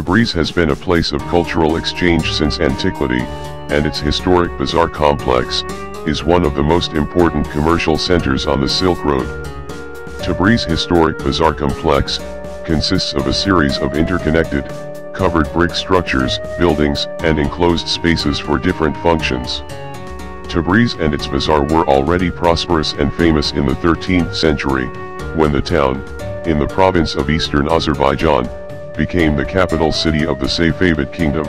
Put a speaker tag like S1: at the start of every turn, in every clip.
S1: Tabriz has been a place of cultural exchange since antiquity, and its historic bazaar complex, is one of the most important commercial centers on the Silk Road. Tabriz Historic Bazaar Complex, consists of a series of interconnected, covered brick structures, buildings, and enclosed spaces for different functions. Tabriz and its bazaar were already prosperous and famous in the 13th century, when the town, in the province of eastern Azerbaijan, became the capital city of the Safavid kingdom.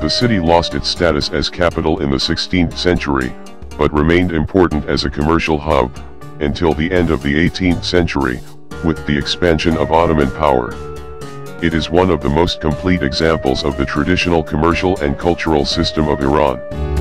S1: The city lost its status as capital in the 16th century, but remained important as a commercial hub, until the end of the 18th century, with the expansion of Ottoman power. It is one of the most complete examples of the traditional commercial and cultural system of Iran.